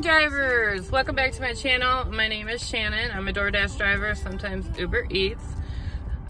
guys, welcome back to my channel. My name is Shannon. I'm a DoorDash driver, sometimes Uber Eats.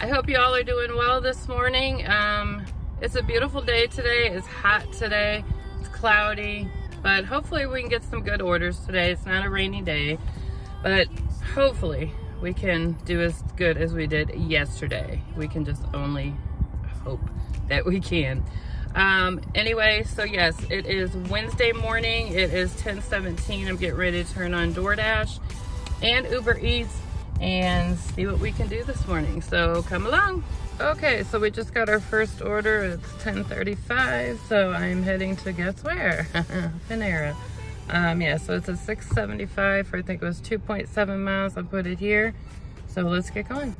I hope you all are doing well this morning. Um, it's a beautiful day today. It's hot today. It's cloudy, but hopefully we can get some good orders today. It's not a rainy day, but hopefully we can do as good as we did yesterday. We can just only hope that we can. Um, anyway, so yes, it is Wednesday morning. It is 1017. I'm getting ready to turn on DoorDash and Uber Eats and see what we can do this morning. So come along. Okay, so we just got our first order. It's 1035, so I'm heading to guess where? Panera. Um, yeah, so it's a 675 for I think it was 2.7 miles. I'll put it here. So let's get going.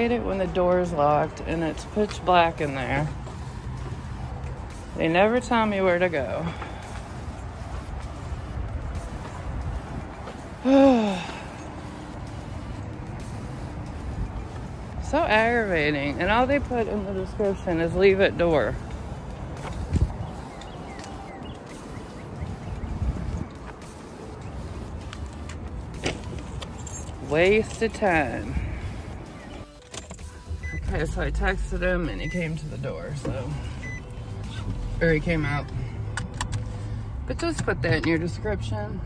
Hate it when the door is locked and it's pitch black in there. They never tell me where to go. so aggravating. And all they put in the description is leave at door. Waste of time. Okay, so I texted him and he came to the door, so. Or he came out. But just put that in your description.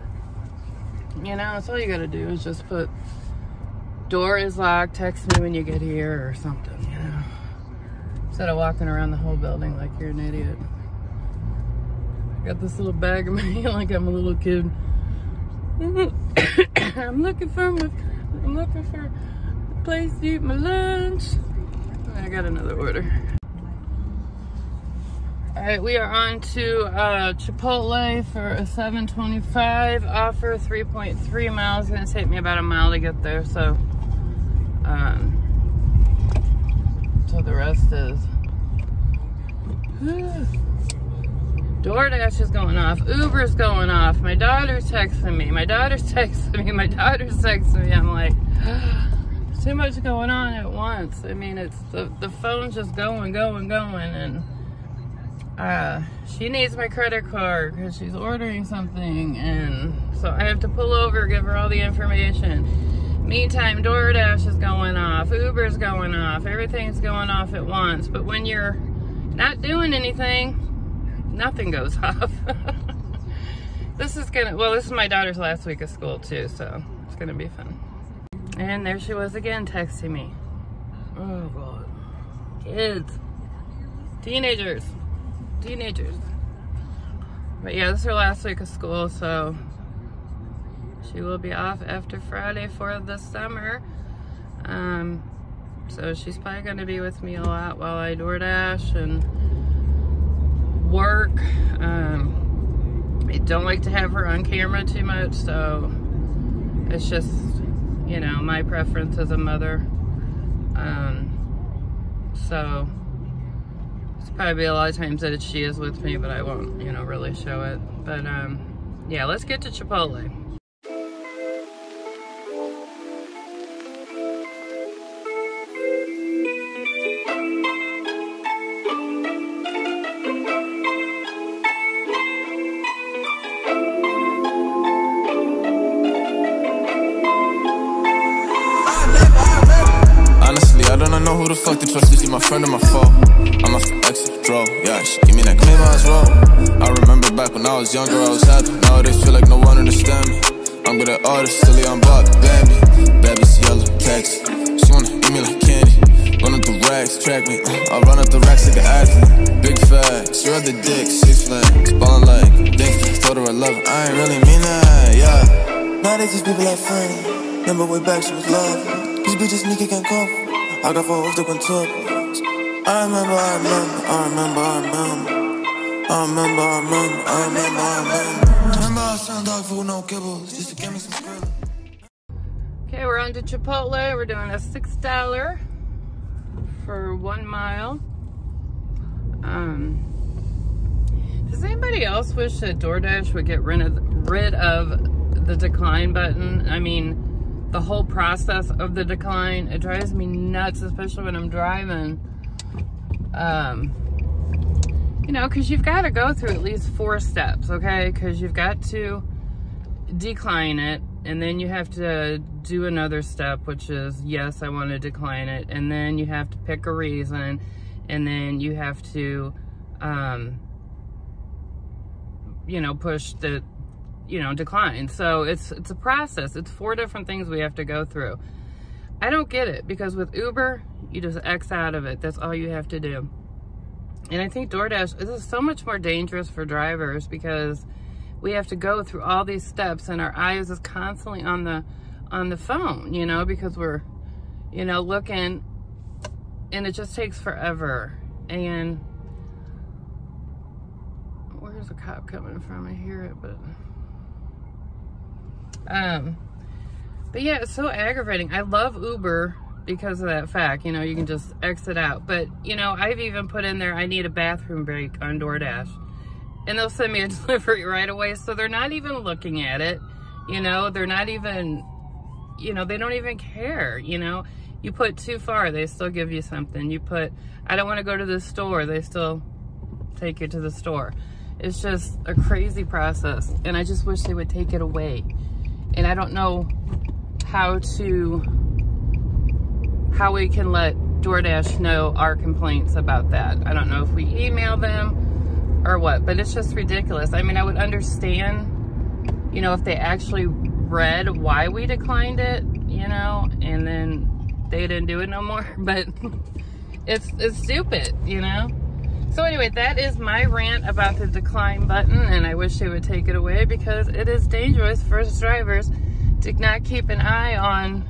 You know, that's all you gotta do is just put door is locked, text me when you get here or something, you know. Instead of walking around the whole building like you're an idiot. I got this little bag my hand like I'm a little kid. I'm looking for my, I'm looking for a place to eat my lunch. I got another order. All right, we are on to uh, Chipotle for a 725 offer, 3.3 miles. It's gonna take me about a mile to get there, so um, so the rest is. DoorDash is going off. Uber's going off. My daughter's texting me. My daughter's texting me. My daughter's texting me. I'm like, too much going on at once. I mean, it's the, the phone's just going, going, going. And uh, she needs my credit card because she's ordering something. And so I have to pull over, give her all the information. Meantime, DoorDash is going off. Uber's going off. Everything's going off at once. But when you're not doing anything, nothing goes off. this is gonna, well, this is my daughter's last week of school too, so it's gonna be fun. And there she was again texting me. Oh God. Kids. Teenagers. Teenagers. But yeah, this is her last week of school, so she will be off after Friday for the summer. Um, so she's probably gonna be with me a lot while I DoorDash and work. Um, I don't like to have her on camera too much, so it's just, you know, my preference as a mother. Um, so it's probably a lot of times that she is with me, but I won't, you know, really show it. But um, yeah, let's get to Chipotle. Trust. Is he my friend or my foe? I'm off the exit. throw. Yeah, she give me that clean ass roll. I remember back when I was younger, I was happy. Nowadays feel like no one understand me. I'm good at artists, silly, I'm Bob, Bambi. Baby's yellow, text. She wanna eat me like candy. Run up the racks, track me. Uh, I run up the racks like an athlete. Big fat, she the dick, six flags. Ballin' like, think, told her I love her. I ain't really mean that, yeah. Now they just people like funny. Remember way back, she was love. These bitches sneaky can't come. I got four hoes went top. I remember, I remember, I remember, I remember. I remember, I remember, I remember, I remember. Remember I was dog food, no kibbles, just to give me some skrill. Okay, we're on to Chipotle. We're doing a $6 for one mile. Um, does anybody else wish that DoorDash would get rid of, rid of the decline button? I mean, the whole process of the decline, it drives me nuts, especially when I'm driving. Um, you know, because you've got to go through at least four steps, okay? Because you've got to decline it, and then you have to do another step, which is, yes, I want to decline it. And then you have to pick a reason, and then you have to, um, you know, push the, you know, decline. So it's, it's a process. It's four different things we have to go through. I don't get it because with Uber, you just X out of it. That's all you have to do. And I think DoorDash, this is so much more dangerous for drivers because we have to go through all these steps and our eyes is constantly on the on the phone, you know, because we're, you know, looking and it just takes forever. And where's the cop coming from? I hear it, but um but yeah, it's so aggravating. I love Uber because of that fact. You know, you can just exit out. But, you know, I've even put in there, I need a bathroom break on DoorDash. And they'll send me a delivery right away. So they're not even looking at it. You know, they're not even, you know, they don't even care. You know, you put too far, they still give you something. You put, I don't want to go to the store, they still take you to the store. It's just a crazy process. And I just wish they would take it away. And I don't know how to, how we can let DoorDash know our complaints about that. I don't know if we email them or what, but it's just ridiculous. I mean, I would understand, you know, if they actually read why we declined it, you know, and then they didn't do it no more, but it's, it's stupid, you know? So anyway, that is my rant about the decline button, and I wish they would take it away because it is dangerous for drivers to not keep an eye on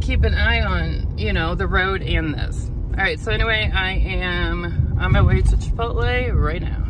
keep an eye on you know the road and this. All right so anyway i am on my way to chipotle right now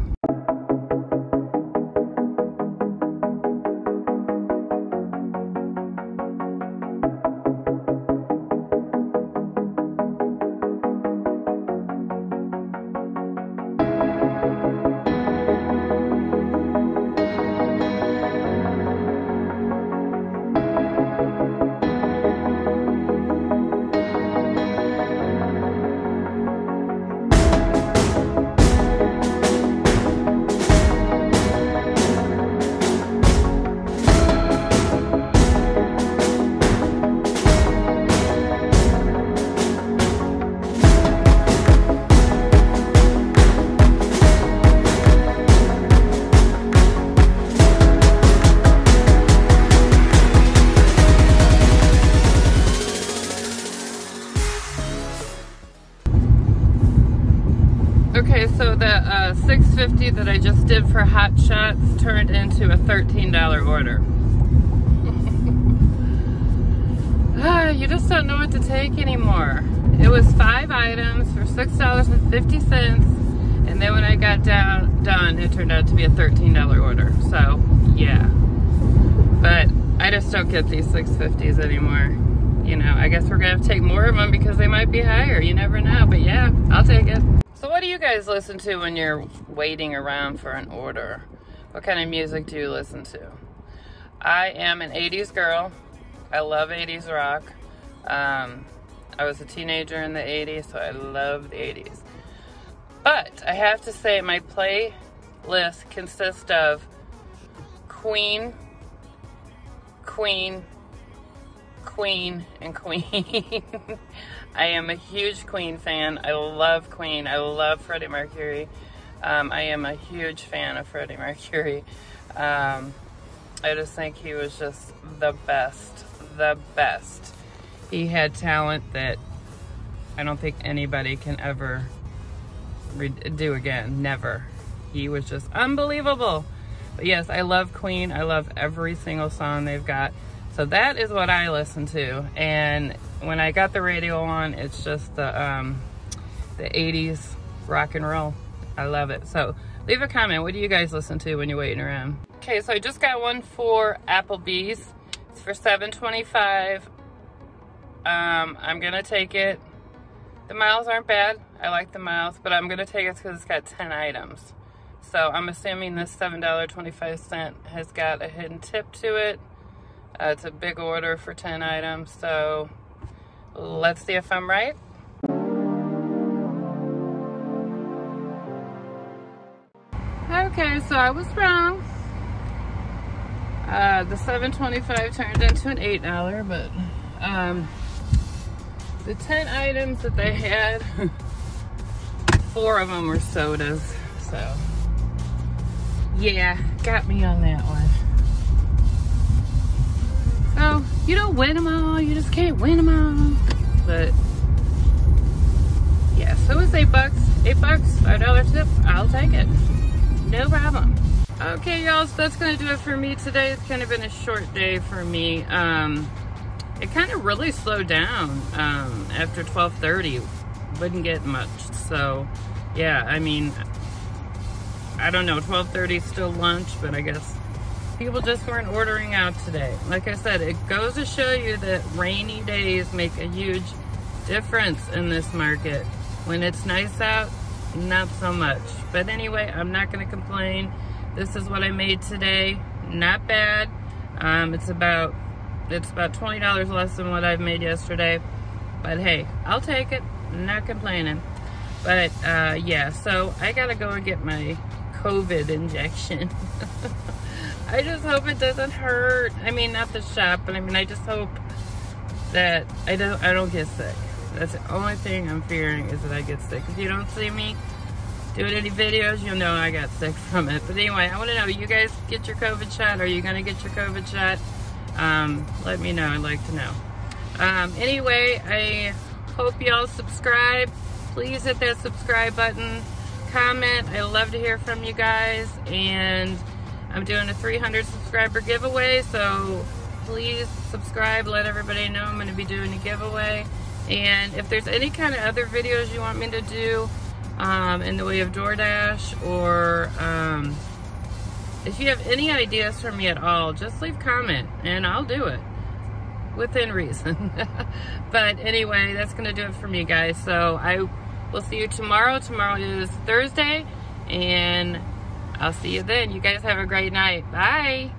Hot Shots turned into a $13 order. ah, you just don't know what to take anymore. It was five items for $6.50, and then when I got down done, it turned out to be a $13 order. So, yeah. But I just don't get these 650s anymore. You know, I guess we're gonna have to take more of them because they might be higher. You never know, but yeah, I'll take it. What do you guys listen to when you're waiting around for an order? What kind of music do you listen to? I am an 80s girl. I love 80s rock. Um, I was a teenager in the 80s, so I love the 80s. But I have to say my playlist consists of Queen, Queen, Queen, and Queen. I am a huge Queen fan. I love Queen. I love Freddie Mercury. Um, I am a huge fan of Freddie Mercury. Um, I just think he was just the best, the best. He had talent that I don't think anybody can ever do again. Never. He was just unbelievable. But yes, I love Queen. I love every single song they've got. So that is what I listen to. And when I got the radio on, it's just the um, the 80s rock and roll. I love it. So leave a comment. What do you guys listen to when you're waiting around? Okay, so I just got one for Applebee's. It's for 7.25. Um, I'm gonna take it. The miles aren't bad. I like the miles, but I'm gonna take it because it's got 10 items. So I'm assuming this $7.25 has got a hidden tip to it. Uh, it's a big order for 10 items, so let's see if I'm right. Okay, so I was wrong. Uh, the 7.25 turned into an $8, but um, the 10 items that they had, four of them were sodas, so yeah, got me on that one. So, you don't win them all, you just can't win them all. But, yeah, so it's eight bucks, eight bucks, five dollar tip, I'll take it. No problem. Okay, y'all, so that's gonna do it for me today. It's kind of been a short day for me. Um, it kind of really slowed down um, after 12.30. Wouldn't get much, so yeah, I mean, I don't know, 12.30 still lunch, but I guess people just weren't ordering out today. Like I said, it goes to show you that rainy days make a huge difference in this market. When it's nice out, not so much. But anyway, I'm not gonna complain. This is what I made today. Not bad. Um, it's about it's about $20 less than what I've made yesterday. But hey, I'll take it. not complaining. But uh, yeah, so I gotta go and get my COVID injection. I just hope it doesn't hurt. I mean, not the shot, but I mean, I just hope that I don't, I don't get sick. That's the only thing I'm fearing is that I get sick. If you don't see me doing any videos, you'll know I got sick from it. But anyway, I want to know, you guys get your COVID shot? Are you going to get your COVID shot? Um, let me know. I'd like to know. Um, anyway, I hope y'all subscribe. Please hit that subscribe button. Comment. I love to hear from you guys. And I'm doing a 300 subscriber giveaway, so please subscribe. Let everybody know I'm going to be doing a giveaway. And if there's any kind of other videos you want me to do um, in the way of DoorDash or um, if you have any ideas for me at all, just leave comment and I'll do it within reason. but anyway, that's going to do it for me, guys. So I will see you tomorrow. Tomorrow is Thursday and I'll see you then. You guys have a great night. Bye.